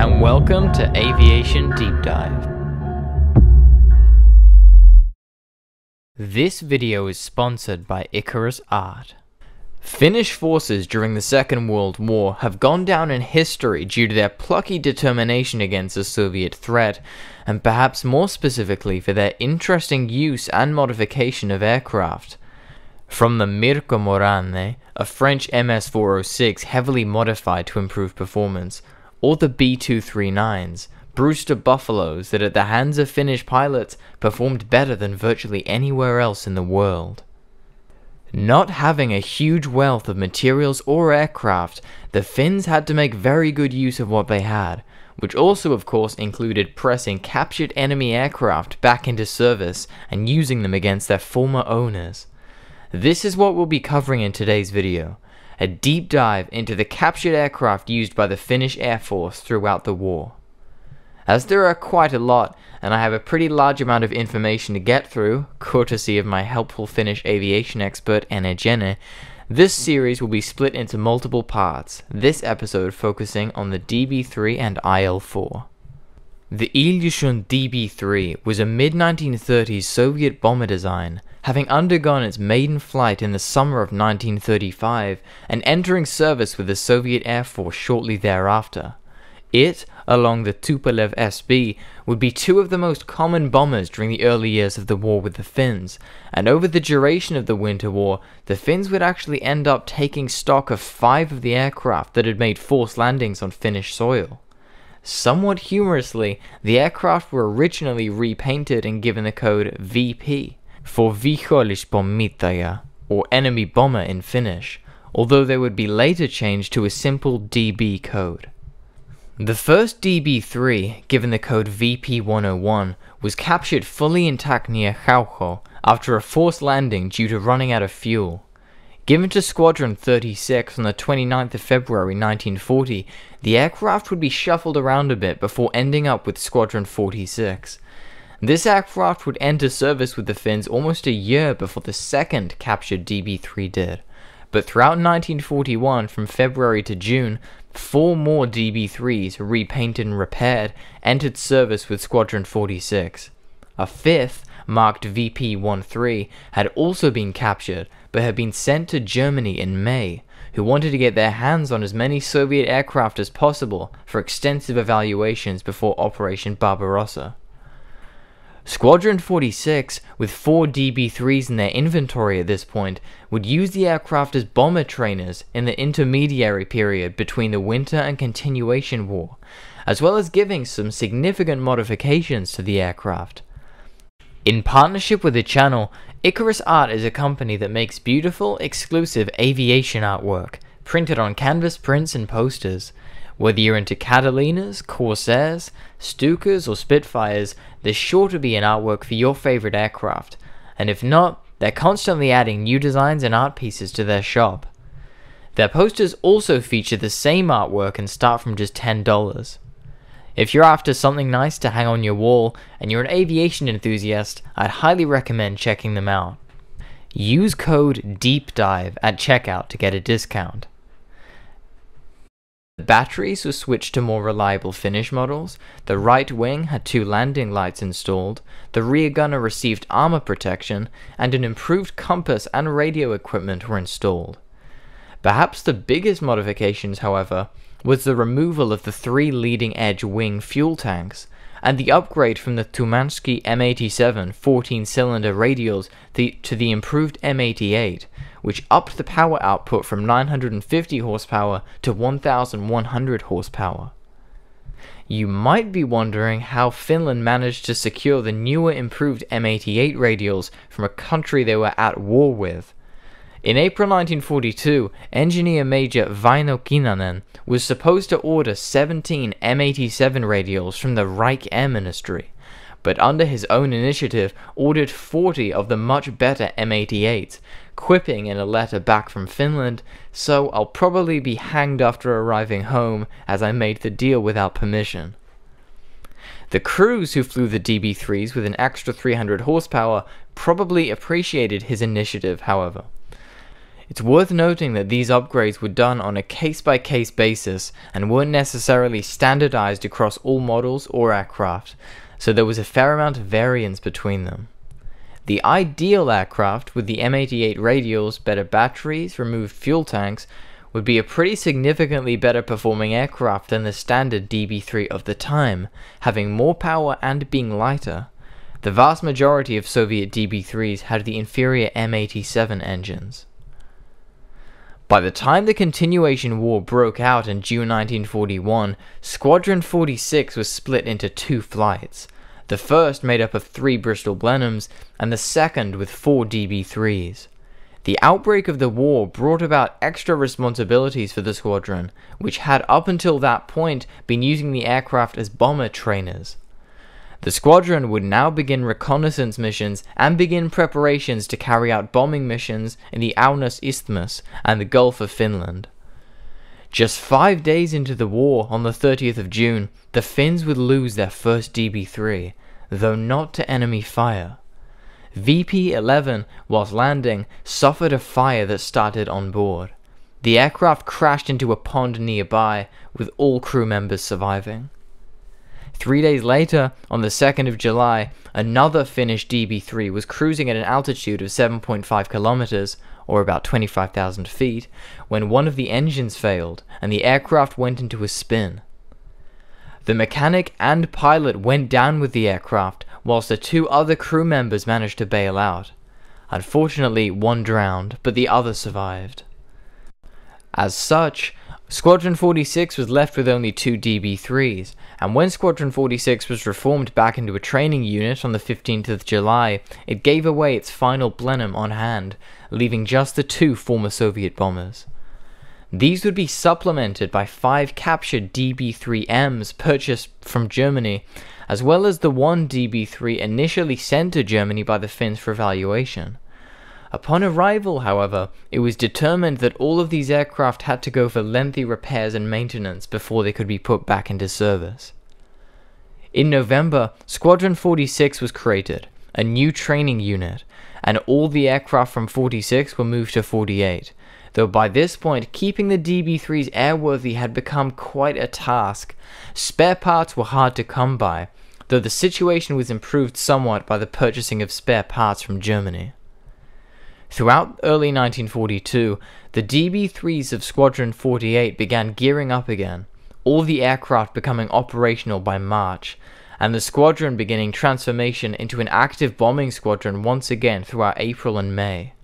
and welcome to Aviation Deep Dive. This video is sponsored by Ikarus Art. Finnish forces during the Second World War have gone down in history due to their plucky determination against the Soviet threat, and perhaps more specifically for their interesting use and modification of aircraft. From the Mörkö Morane, a French MS-406 heavily modified to improve performance, or the B-239s, Brewster Buffaloes that at the hands of Finnish pilots performed better than virtually anywhere else in the world. Not having a huge wealth of materials or aircraft, the Finns had to make very good use of what they had, which also of course included pressing captured enemy aircraft back into service and using them against their former owners. This is what we'll be covering in today's video, a deep dive into the captured aircraft used by the Finnish Air Force throughout the war. As there are quite a lot, and I have a pretty large amount of information to get through, courtesy of my helpful Finnish aviation expert Enegene, this series will be split into multiple parts, this episode focusing on the DB3 and IL-4. The Ilyushin DB3 was a mid-1930s Soviet bomber design, having undergone its maiden flight in the summer of 1935 and entering service with the Soviet Air Force shortly thereafter. It, along the Tupolev SB, would be two of the most common bombers during the early years of the war with the Finns, and over the duration of the Winter War, the Finns would actually end up taking stock of five of the aircraft that had made forced landings on Finnish soil. Somewhat humorously, the aircraft were originally repainted and given the code VP, for Vihollispommittaja, or enemy bomber in Finnish, although they would be later changed to a simple DB code. The first DB3, given the code VP101, was captured fully intact near Jauja after a forced landing due to running out of fuel. Given to Squadron 36 on the 29th of February 1940, the aircraft would be shuffled around a bit before ending up with Squadron 46. This aircraft would enter service with the Finns almost a year before the second captured DB3 did. But throughout 1941, from February to June, four more DB3s, repainted and repaired, entered service with Squadron 46. A fifth, marked VP-13, had also been captured, but had been sent to Germany in May, who wanted to get their hands on as many Soviet aircraft as possible for extensive evaluations before Operation Barbarossa. Squadron 46, with four DB-3s in their inventory at this point, would use the aircraft as bomber trainers in the intermediary period between the winter and continuation war, as well as giving some significant modifications to the aircraft. In partnership with the channel, Ikarus Art is a company that makes beautiful, exclusive aviation artwork, printed on canvas prints and posters. Whether you're into Catalinas, Corsairs, Stukas, or Spitfires, there's sure to be an artwork for your favorite aircraft, and if not, they're constantly adding new designs and art pieces to their shop. Their posters also feature the same artwork and start from just $10. If you're after something nice to hang on your wall and you're an aviation enthusiast, I'd highly recommend checking them out. Use code DEEPDIVE at checkout to get a discount. The batteries were switched to more reliable Finnish models, the right wing had two landing lights installed, the rear gunner received armor protection, and an improved compass and radio equipment were installed. Perhaps the biggest modifications, however, was the removal of the three leading edge wing fuel tanks, and the upgrade from the Tumansky M87 14 cylinder radials to the improved M88, which upped the power output from 950 horsepower to 1100 horsepower. You might be wondering how Finland managed to secure the newer improved M88 radials from a country they were at war with. In April 1942, engineer Major Vaino was supposed to order 17 M87 radials from the Reich Air Ministry, but under his own initiative ordered 40 of the much better M88s, quipping in a letter back from Finland, so I'll probably be hanged after arriving home as I made the deal without permission. The crews who flew the DB3s with an extra 300 horsepower probably appreciated his initiative, however. It's worth noting that these upgrades were done on a case by case basis and weren't necessarily standardized across all models or aircraft, so there was a fair amount of variance between them. The ideal aircraft with the M88 radials, better batteries, removed fuel tanks, would be a pretty significantly better performing aircraft than the standard DB3 of the time, having more power and being lighter. The vast majority of Soviet DB3s had the inferior M87 engines. By the time the continuation war broke out in June 1941, Squadron 46 was split into two flights. The first made up of three Bristol Blenheims, and the second with four DB3s. The outbreak of the war brought about extra responsibilities for the squadron, which had up until that point been using the aircraft as bomber trainers. The squadron would now begin reconnaissance missions and begin preparations to carry out bombing missions in the Aunus Isthmus and the Gulf of Finland. Just five days into the war, on the 30th of June, the Finns would lose their first DB3, though not to enemy fire. VP 11, whilst landing, suffered a fire that started on board. The aircraft crashed into a pond nearby, with all crew members surviving. Three days later, on the 2nd of July, another Finnish DB3 was cruising at an altitude of 7.5 kilometers, or about 25,000 feet, when one of the engines failed and the aircraft went into a spin. The mechanic and pilot went down with the aircraft, whilst the two other crew members managed to bail out. Unfortunately, one drowned, but the other survived. As such, Squadron 46 was left with only two DB3s, and when Squadron 46 was reformed back into a training unit on the 15th of July, it gave away its final Blenheim on hand, leaving just the two former Soviet bombers. These would be supplemented by five captured DB3Ms purchased from Germany, as well as the one DB3 initially sent to Germany by the Finns for evaluation. Upon arrival, however, it was determined that all of these aircraft had to go for lengthy repairs and maintenance before they could be put back into service. In November, Squadron 46 was created, a new training unit, and all the aircraft from 46 were moved to 48, though by this point keeping the DB3s airworthy had become quite a task. Spare parts were hard to come by, though the situation was improved somewhat by the purchasing of spare parts from Germany. Throughout early 1942, the DB-3s of Squadron 48 began gearing up again, all the aircraft becoming operational by March, and the squadron beginning transformation into an active bombing squadron once again throughout April and May.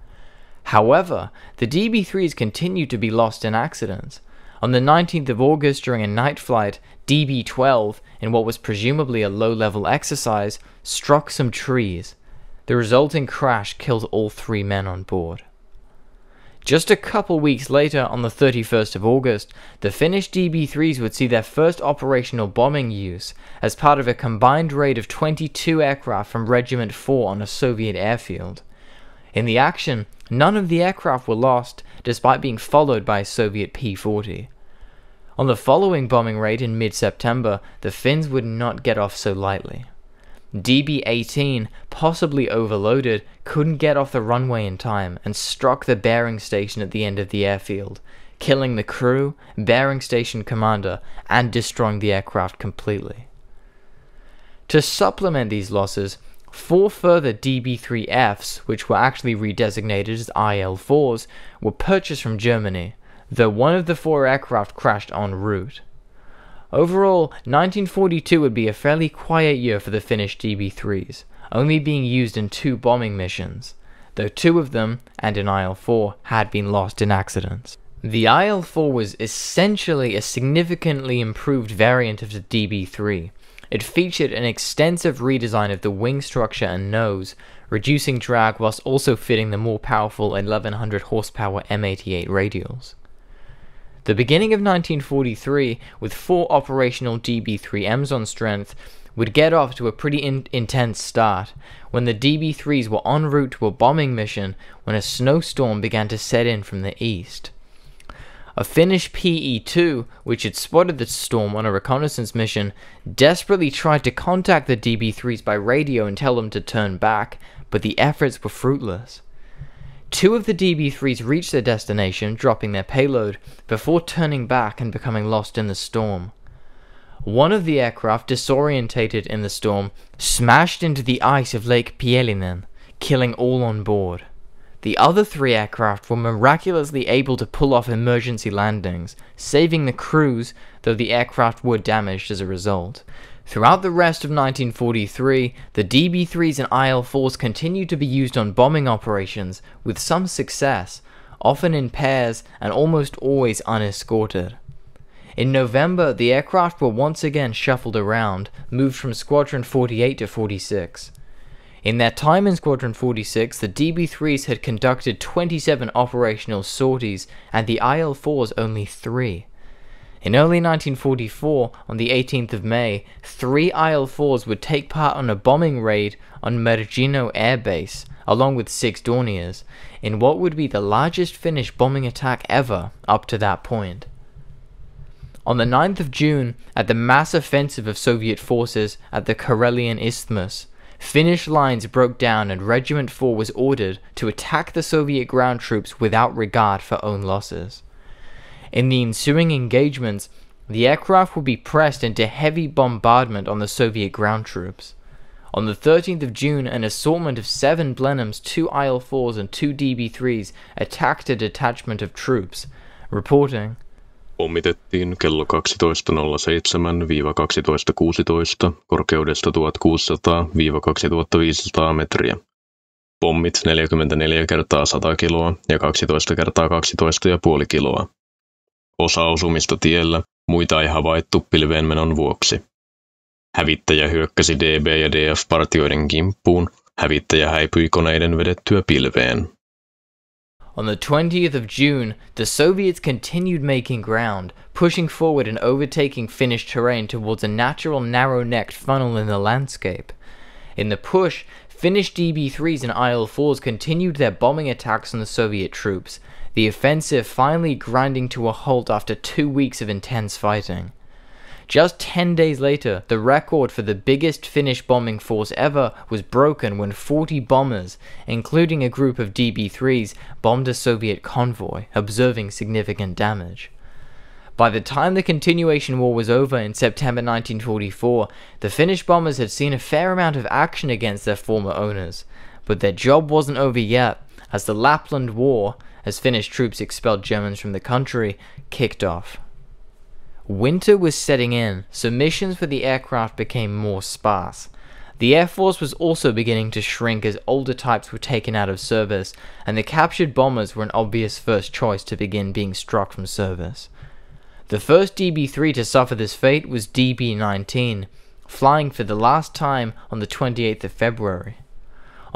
However, the DB-3s continued to be lost in accidents. On the 19th of August during a night flight, DB-12, in what was presumably a low-level exercise, struck some trees, the resulting crash killed all three men on board. Just a couple weeks later, on the 31st of August, the Finnish DB-3s would see their first operational bombing use as part of a combined raid of 22 aircraft from Regiment 4 on a Soviet airfield. In the action, none of the aircraft were lost, despite being followed by a Soviet P-40. On the following bombing raid in mid-September, the Finns would not get off so lightly. DB-18, possibly overloaded, couldn't get off the runway in time and struck the bearing station at the end of the airfield, killing the crew, bearing station commander, and destroying the aircraft completely. To supplement these losses, four further DB-3Fs, which were actually redesignated as IL-4s, were purchased from Germany, though one of the four aircraft crashed en route. Overall, 1942 would be a fairly quiet year for the Finnish DB-3s, only being used in two bombing missions, though two of them, and an IL-4, had been lost in accidents. The IL-4 was essentially a significantly improved variant of the DB-3. It featured an extensive redesign of the wing structure and nose, reducing drag whilst also fitting the more powerful 1100 horsepower M88 radials. The beginning of 1943, with four operational DB-3Ms on strength, would get off to a pretty in intense start, when the DB-3s were en route to a bombing mission when a snowstorm began to set in from the east. A Finnish PE-2, which had spotted the storm on a reconnaissance mission, desperately tried to contact the DB-3s by radio and tell them to turn back, but the efforts were fruitless. Two of the DB-3s reached their destination, dropping their payload, before turning back and becoming lost in the storm. One of the aircraft, disorientated in the storm, smashed into the ice of Lake Pielinen, killing all on board. The other three aircraft were miraculously able to pull off emergency landings, saving the crews, though the aircraft were damaged as a result. Throughout the rest of 1943, the DB-3s and IL-4s continued to be used on bombing operations, with some success, often in pairs and almost always unescorted. In November, the aircraft were once again shuffled around, moved from Squadron 48 to 46. In their time in Squadron 46, the DB-3s had conducted 27 operational sorties and the IL-4s only 3. In early 1944, on the 18th of May, three IL-4s would take part on a bombing raid on Mergino Air Base, along with six Dorniers, in what would be the largest Finnish bombing attack ever up to that point. On the 9th of June, at the mass offensive of Soviet forces at the Karelian Isthmus, Finnish lines broke down and Regiment 4 was ordered to attack the Soviet ground troops without regard for own losses. In the ensuing engagements, the aircraft would be pressed into heavy bombardment on the Soviet ground troops. On the 13th of June, an assortment of seven Blenheims, two IL-4s, and two DB-3s attacked a detachment of troops, reporting, Pommitettiin kello 12.07-12.16 korkeudesta 1600-2500 metriä. Pommit 44 kertaa 100 kiloa ja 12 kertaa 12,5 kiloa. Osa osumista tiellä, muita ei havaittu pilveenmenon vuoksi. Hävittäjä hyökkäsi DB- ja DF-partioiden kimppuun, hävittäjä häipyi koneiden vedettyä pilveen. On the 20th of June, the Soviets continued making ground, pushing forward and overtaking Finnish terrain towards a natural narrow-necked funnel in the landscape. In the push, Finnish DB-3s and IL-4s continued their bombing attacks on the Soviet troops, the offensive finally grinding to a halt after two weeks of intense fighting. Just 10 days later, the record for the biggest Finnish bombing force ever was broken when 40 bombers, including a group of DB-3s, bombed a Soviet convoy, observing significant damage. By the time the continuation war was over in September 1944, the Finnish bombers had seen a fair amount of action against their former owners, but their job wasn't over yet, as the Lapland War, as Finnish troops expelled Germans from the country, kicked off. Winter was setting in, so missions for the aircraft became more sparse. The Air Force was also beginning to shrink as older types were taken out of service, and the captured bombers were an obvious first choice to begin being struck from service. The first DB-3 to suffer this fate was DB-19, flying for the last time on the 28th of February.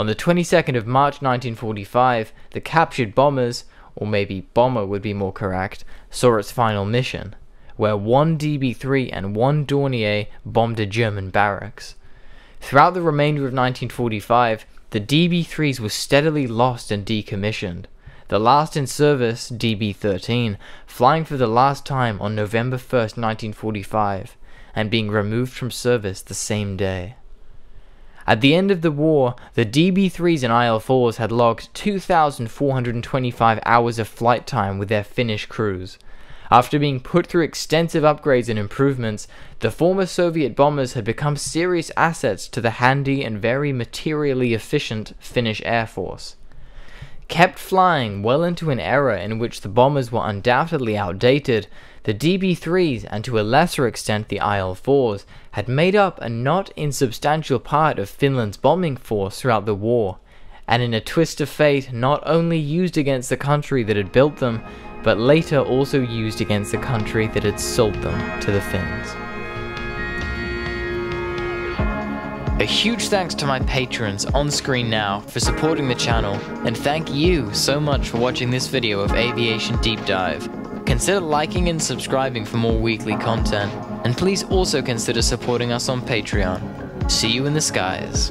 On the 22nd of March 1945, the captured bombers, or maybe bomber would be more correct, saw its final mission where one DB3 and one Dornier bombed a German barracks. Throughout the remainder of 1945, the DB3s were steadily lost and decommissioned, the last in service, DB-13, flying for the last time on November 1, 1945, and being removed from service the same day. At the end of the war, the DB-3s and IL-4s had logged 2,425 hours of flight time with their Finnish crews, after being put through extensive upgrades and improvements, the former Soviet bombers had become serious assets to the handy and very materially efficient Finnish Air Force. Kept flying well into an era in which the bombers were undoubtedly outdated, the DB-3s and to a lesser extent the IL-4s had made up a not insubstantial part of Finland's bombing force throughout the war, and in a twist of fate not only used against the country that had built them, but later also used against the country that had sold them to the Finns. A huge thanks to my patrons on screen now for supporting the channel, and thank you so much for watching this video of Aviation Deep Dive. Consider liking and subscribing for more weekly content, and please also consider supporting us on Patreon. See you in the skies.